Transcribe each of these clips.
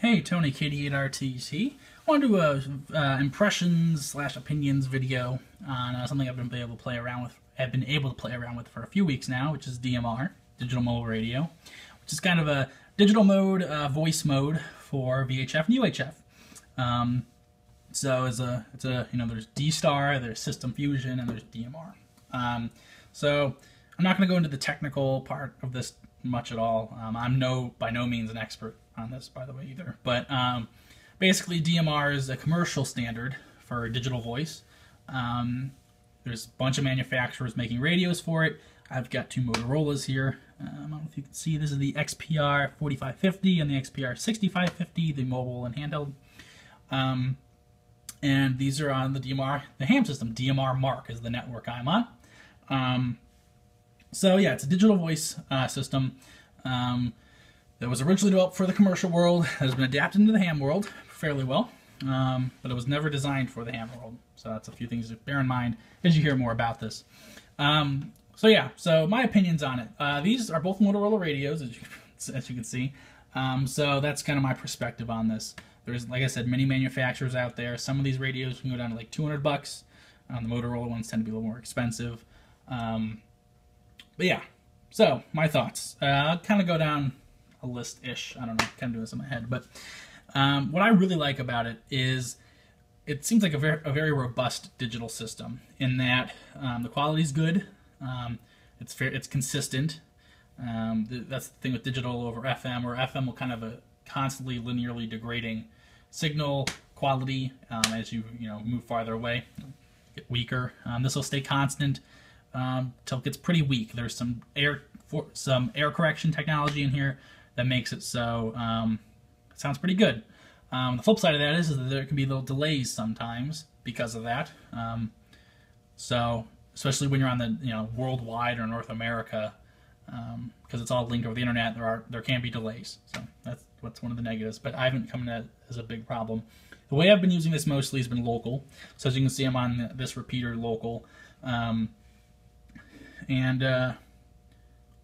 Hey, Tony KD8RTT. I want to do a uh, impressions slash opinions video on uh, something I've been able to play around with. I've been able to play around with for a few weeks now, which is DMR, Digital Mobile Radio, which is kind of a digital mode, uh, voice mode for VHF and UHF. Um, so it's a, it's a, you know, there's D-Star, there's System Fusion, and there's DMR. Um, so I'm not going to go into the technical part of this much at all. Um, I'm no by no means an expert on this, by the way, either. But um, basically, DMR is a commercial standard for digital voice. Um, there's a bunch of manufacturers making radios for it. I've got two Motorola's here. Um, I don't know if you can see. This is the XPR 4550 and the XPR 6550, the mobile and handheld. Um, and these are on the DMR, the ham system. DMR-MARC is the network I'm on. Um, so yeah, it's a digital voice uh, system um, that was originally developed for the commercial world, has been adapted into the ham world fairly well, um, but it was never designed for the ham world. So that's a few things to bear in mind as you hear more about this. Um, so yeah, so my opinions on it. Uh, these are both Motorola radios, as you, as you can see. Um, so that's kind of my perspective on this. There's, like I said, many manufacturers out there. Some of these radios can go down to like 200 bucks. Um, the Motorola ones tend to be a little more expensive. Um, but yeah, so my thoughts. Uh, I'll kind of go down a list ish. I don't know, kind of doing this in my head. But um, what I really like about it is it seems like a very, a very robust digital system in that um, the quality is good. Um, it's fair, it's consistent. Um, that's the thing with digital over FM, where FM will kind of a constantly linearly degrading signal quality um, as you you know move farther away, get weaker. Um, this will stay constant till it gets pretty weak. There's some air for, some error correction technology in here that makes it so um, it sounds pretty good. Um, the flip side of that is, is, that there can be little delays sometimes because of that. Um, so especially when you're on the you know worldwide or North America, because um, it's all linked over the internet, there are there can be delays. So that's what's one of the negatives. But I haven't come to that as a big problem. The way I've been using this mostly has been local. So as you can see, I'm on this repeater local. Um, and uh,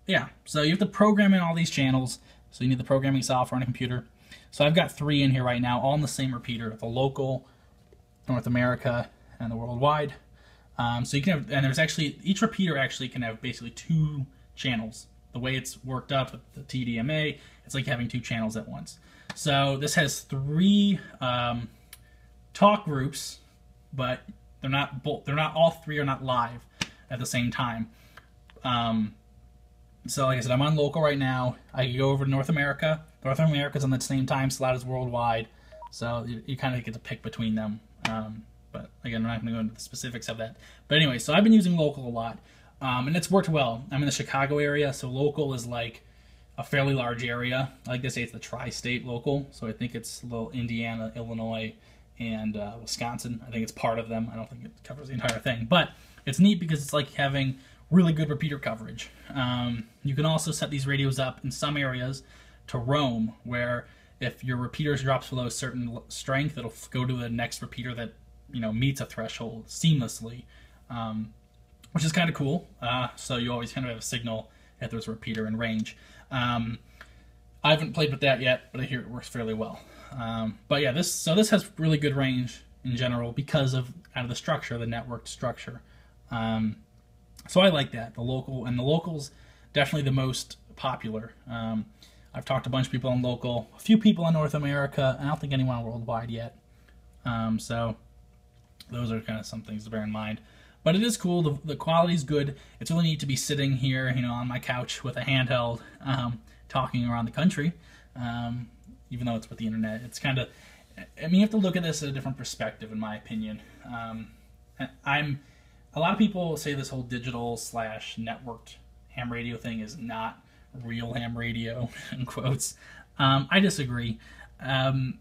yeah, so you have to program in all these channels. So you need the programming software on a computer. So I've got three in here right now, all in the same repeater, the local, North America, and the worldwide. Um, so you can have, and there's actually, each repeater actually can have basically two channels. The way it's worked up with the TDMA, it's like having two channels at once. So this has three um, talk groups, but they're not both, they're not, all three are not live at the same time. Um, so like I said, I'm on local right now. I go over to North America. North America's on the same time slot as worldwide. So you, you kind of get to pick between them. Um, but again, I'm not going to go into the specifics of that. But anyway, so I've been using local a lot. Um, and it's worked well. I'm in the Chicago area, so local is like a fairly large area. I like to say it's the tri-state local, so I think it's a little Indiana, Illinois, and uh, Wisconsin. I think it's part of them. I don't think it covers the entire thing, but it's neat because it's like having really good repeater coverage. Um, you can also set these radios up in some areas to roam, where if your repeater drops below a certain strength, it'll go to the next repeater that you know meets a threshold seamlessly, um, which is kind of cool. Uh, so you always kind of have a signal if there's a repeater in range. Um, I haven't played with that yet, but I hear it works fairly well. Um, but yeah, this so this has really good range in general because of out of the structure, the networked structure. Um, so I like that the local and the locals definitely the most popular. Um, I've talked to a bunch of people on local, a few people in North America, I don't think anyone worldwide yet. Um, so those are kind of some things to bear in mind. But it is cool. The, the quality is good. It's really neat to be sitting here, you know, on my couch with a handheld, um, talking around the country. Um, even though it's with the internet, it's kind of. I mean, you have to look at this at a different perspective, in my opinion. Um, I'm a lot of people say this whole digital slash networked ham radio thing is not real ham radio in quotes. Um, I disagree. Um,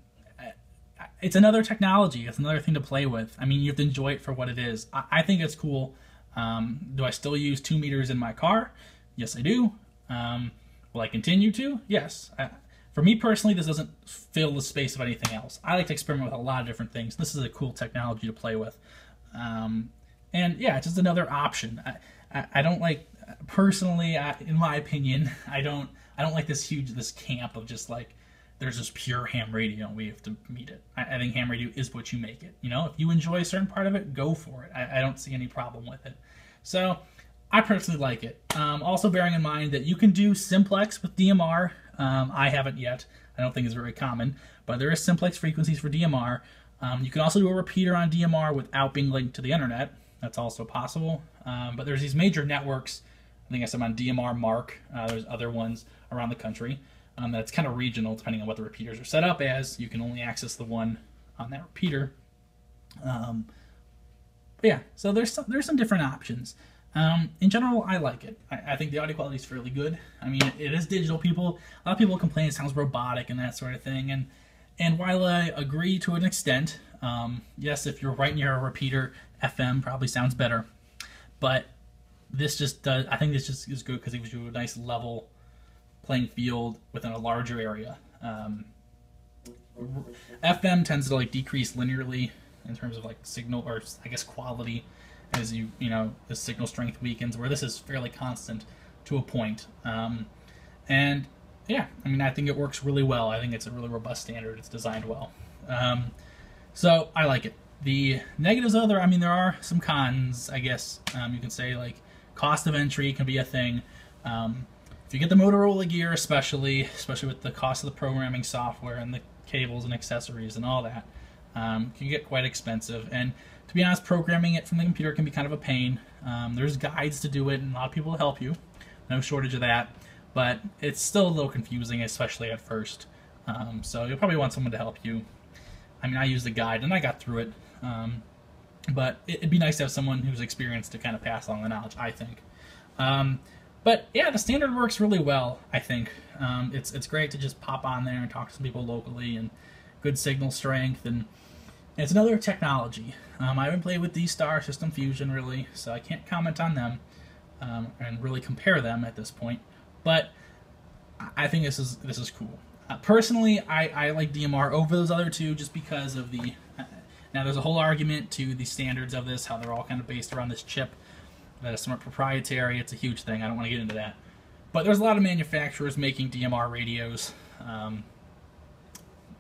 it's another technology. It's another thing to play with. I mean, you have to enjoy it for what it is. I, I think it's cool. Um, do I still use two meters in my car? Yes, I do. Um, will I continue to? Yes. I, for me personally, this doesn't fill the space of anything else. I like to experiment with a lot of different things. This is a cool technology to play with. And yeah, it's just another option. I, I, I don't like personally, I, in my opinion, I don't I don't like this huge this camp of just like there's just pure ham radio and we have to meet it. I, I, think ham radio is what you make it. You know, if you enjoy a certain part of it, go for it. I, I don't see any problem with it. So I personally like it. Um, also bearing in mind that you can do simplex with DMR. Um, I haven't yet. I don't think it's very common, but there is simplex frequencies for DMR. Um, you can also do a repeater on DMR without being linked to the internet. That's also possible. Um, but there's these major networks. I think I said on DMR-MARC. Uh, there's other ones around the country. Um, that's kind of regional depending on what the repeaters are set up as. You can only access the one on that repeater. Um, but yeah, so there's some, there's some different options. Um, in general, I like it. I, I, think the audio quality is fairly good. I mean, it, it is digital. People, a lot of people complain it sounds robotic and that sort of thing. And and while I agree to an extent, um, yes, if you're right near a repeater, FM probably sounds better. But this just does. I think this just is good because it gives you a nice level playing field within a larger area. Um, FM tends to like decrease linearly in terms of like signal or I guess quality as you you know the signal strength weakens. Where this is fairly constant to a point. Um, and yeah, I mean I think it works really well. I think it's a really robust standard. It's designed well. Um, so I like it. The negatives, other, I mean, there are some cons, I guess. Um, you can say like cost of entry can be a thing. Um, if you get the Motorola gear, especially, especially with the cost of the programming software and the cables and accessories and all that, um, can get quite expensive. And to be honest, programming it from the computer can be kind of a pain. Um, there's guides to do it, and a lot of people will help you. No shortage of that. But it's still a little confusing, especially at first. Um, so you'll probably want someone to help you. I mean, I used the guide and I got through it. Um, but it'd be nice to have someone who's experienced to kind of pass along the knowledge, I think. Um, but yeah, the standard works really well. I think um, it's it's great to just pop on there and talk to some people locally and good signal strength and it's another technology. Um, I haven't played with D-Star System Fusion really, so I can't comment on them um, and really compare them at this point. But I think this is this is cool. Uh, personally, I, I like DMR over those other two just because of the. Uh, now, there's a whole argument to the standards of this, how they're all kind of based around this chip that is somewhat proprietary. It's a huge thing. I don't want to get into that. But there's a lot of manufacturers making DMR radios. Um,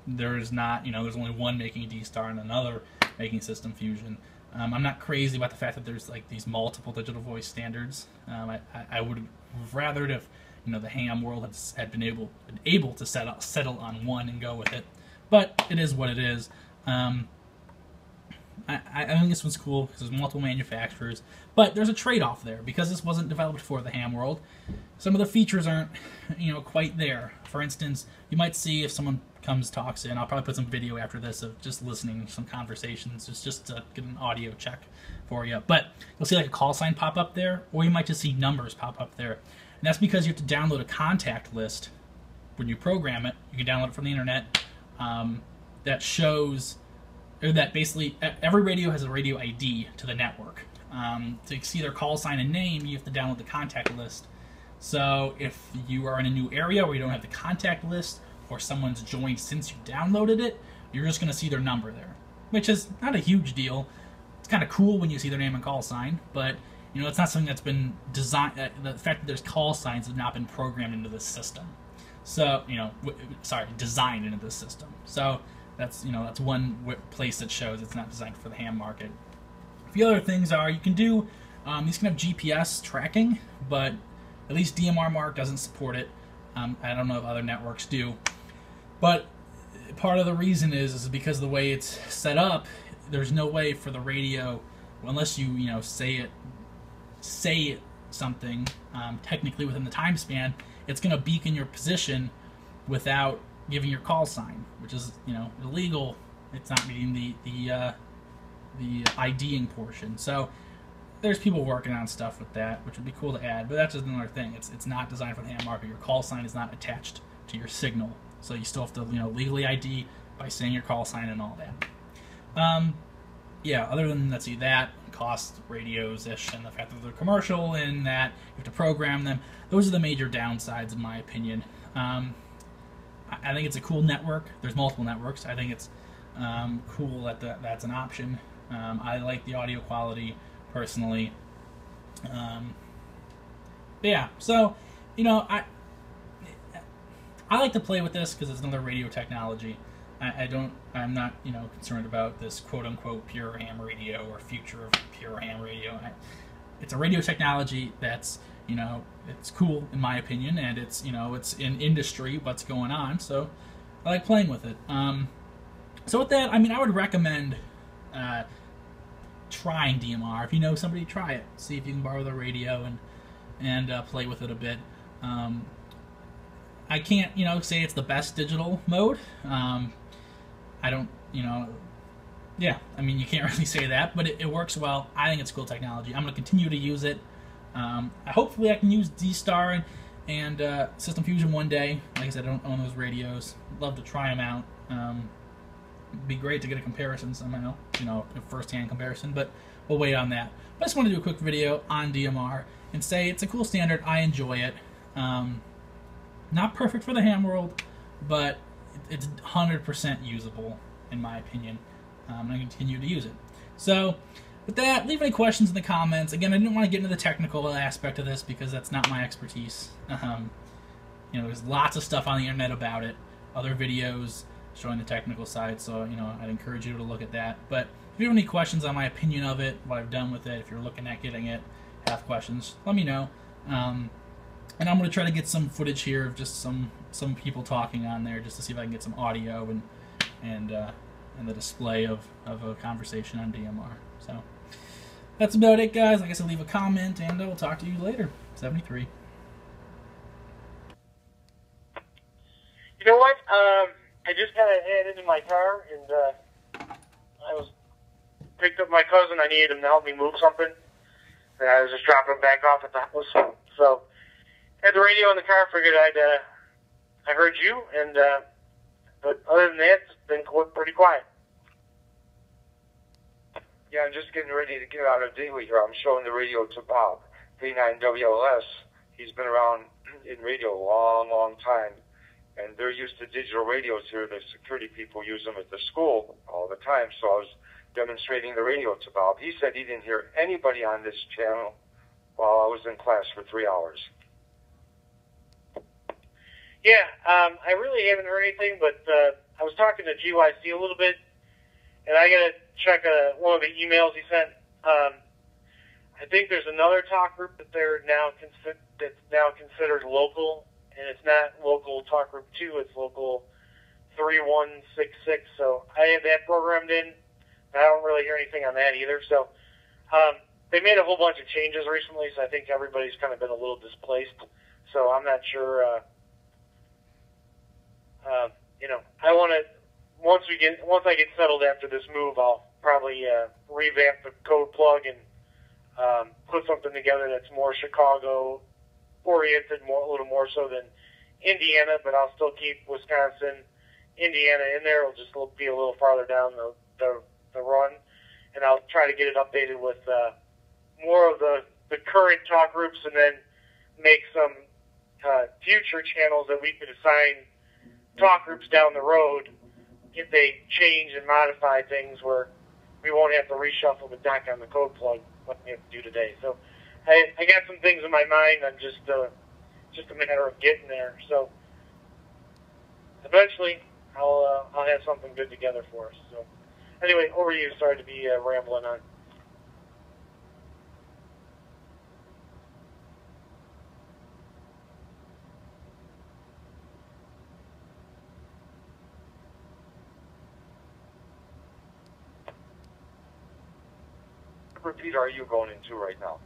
there's not, you know, there's only one making D-Star and another making System Fusion. Um, I'm not crazy about the fact that there's like these multiple digital voice standards. Um, I, I, would have rather if you know the ham world had, had been able been able to settle settle on one and go with it. But it is what it is. Um, I, I think this one's cool because there's multiple manufacturers, but there's a trade-off there because this wasn't developed for the ham world. Some of the features aren't, you know, quite there. For instance, you might see if someone comes talks in. I'll probably put some video after this of just listening some conversations, just just to get an audio check for you. But you'll see like a call sign pop up there, or you might just see numbers pop up there, and that's because you have to download a contact list when you program it. You can download it from the internet. Um, that shows that basically every radio has a radio ID to the network. Um, to see their call sign and name, you have to download the contact list. So if you are in a new area where you don't have the contact list, or someone's joined since you downloaded it, you're just going to see their number there, which is not a huge deal. It's kind of cool when you see their name and call sign, but you know it's not something that's been designed. Uh, the fact that there's call signs have not been programmed into the system. So you know, sorry, designed into the system. So that's you know that's one place that shows it's not designed for the ham market. The other things are you can do um, these can have GPS tracking, but at least DMR-MARC doesn't support it. Um, I don't know if other networks do, but part of the reason is is because the way it's set up, there's no way for the radio, unless you you know say it, say something um, technically within the time span, it's going to beacon your position without giving your call sign, which is you know illegal. It's not meeting the the uh, the IDing portion. So there's people working on stuff with that, which would be cool to add. But that's just another thing. It's it's not designed for the ham market. Your call sign is not attached to your signal, so you still have to you know legally ID by saying your call sign and all that. Um, yeah. Other than let's see that cost radios ish and the fact that they're commercial and that you have to program them. Those are the major downsides, in my opinion. Um, I think it's a cool network. There's multiple networks. I think it's um, cool that the, that's an option. Um, I like the audio quality personally. Um, yeah, so you know, I I like to play with this because it's another radio technology. I, I, don't. I'm not, you know, concerned about this quote unquote pure ham radio or future of pure ham radio. I, it's a radio technology that's, you know, it's cool in my opinion, and it's, you know, it's in industry what's going on. So I like playing with it. Um, so with that, I mean, I would recommend uh, trying DMR. If you know somebody, try it. See if you can borrow the radio and and uh, play with it a bit. Um, I can't, you know, say it's the best digital mode. Um, I don't, you know, yeah, I mean, you can't really say that, but it, it works well. I think it's cool technology. I'm going to continue to use it. Um, hopefully, I can use D-Star and, and uh, System Fusion one day. Like I said, I don't own those radios. Love to try them out. Um, be great to get a comparison somehow, you know, a first-hand comparison, but we'll wait on that. But I just want to do a quick video on DMR and say it's a cool standard. I enjoy it. Um, not perfect for the ham world, but it's 100% usable in my opinion. Um, going to continue to use it. So, with that, leave any questions in the comments. Again, I didn't want to get into the technical aspect of this because that's not my expertise. Um, you know, there's lots of stuff on the internet about it, other videos showing the technical side. So, you know, I'd encourage you to look at that. But if you have any questions on my opinion of it, what I've done with it, if you're looking at getting it, have questions, let me know. Um, and I'm going to try to get some footage here of just some some people talking on there, just to see if I can get some audio and and uh, and the display of of a conversation on DMR. So that's about it, guys. Like I said, leave a comment, and I will talk to you later. 73. You know what? Um, I just got headed in my car, and uh, I was picked up my cousin. I needed him to help me move something, and I was just dropping him back off at the house. So had the radio in the car. Figured I'd uh, I heard you, and uh, but other than that, it's been pretty quiet. Yeah, I'm just getting ready to get out of daily here. I'm showing the radio to Bob, V9WLS. He's been around in radio a long, long time, and they're used to digital radios here. The security people use them at the school all the time. So I was demonstrating the radio to Bob. He said he didn't hear anybody on this channel while I was in class for three hours. Yeah, um, I really haven't heard anything, but uh, I was talking to GYC a little bit, and I got to check uh, one of the emails he sent. Um, I think there's another talk group that they're now consi- that's now considered local, and it's not local talk group two; it's local three one six six. So I have that programmed in. I don't really hear anything on that either. So um, they made a whole bunch of changes recently, so I think everybody's kind of been a little displaced. So I'm not sure. Uh, uh, you know, I want to once we get once I get settled after this move, I'll probably uh, revamp the code plug and um, put something together that's more Chicago oriented, more a little more so than Indiana, but I'll still keep Wisconsin, Indiana in there. It'll just be a little farther down the the, the run, and I'll try to get it updated with uh, more of the the current talk groups, and then make some uh, future channels that we could assign talk groups down the road they change and modify things where we won't have to reshuffle the deck on the code plug like we have to do today. So I, I got some things in my mind. I'm just uh, just a matter of getting there. So eventually I'll uh, I'll have something good together for us. So anyway, over to you. Sorry to be uh, rambling on. Repeat are you going into right now?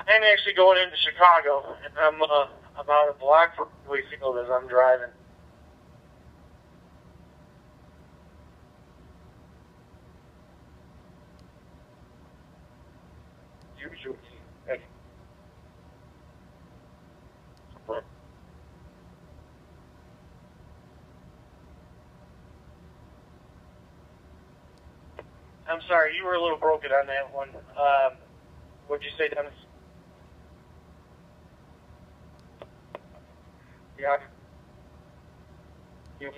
I'm actually going into Chicago, and I'm uh, about a block from Wheatfield as I'm driving. I'm sorry, you were a little broken on that one. Um, what'd you say, Dennis? Yeah. You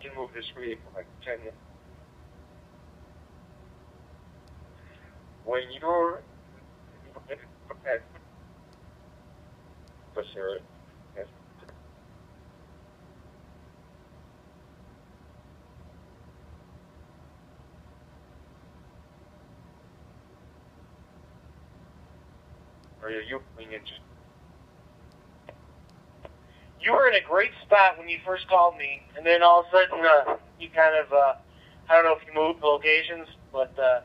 can move this for like 10 minutes. When you're office here. Yes. Are you, you, I mean, you just, You were in a great spot when you first called me, and then all of a sudden uh, you kind of, uh, I don't know if you moved locations, but uh,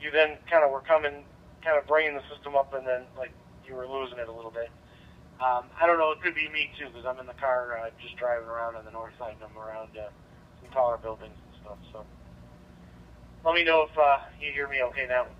you then kind of were coming, kind of bringing the system up, and then like you were losing it a little bit. Um, I don't know. It could be me too, because I'm in the car uh, just driving around on the north side, and I'm around uh, some taller buildings and stuff. So let me know if uh, you hear me okay now.